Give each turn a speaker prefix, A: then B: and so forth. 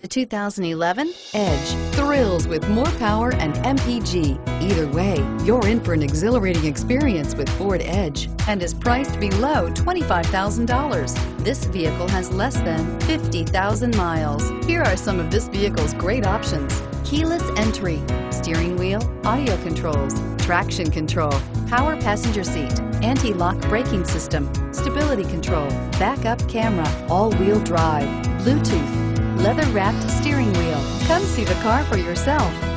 A: The 2011 Edge thrills with more power and MPG. Either way, you're in for an exhilarating experience with Ford Edge and is priced below $25,000. This vehicle has less than 50,000 miles. Here are some of this vehicle's great options. Keyless entry, steering wheel, audio controls, traction control, power passenger seat, anti-lock braking system, stability control, backup camera, all-wheel drive, Bluetooth, leather-wrapped steering wheel. Come see the car for yourself.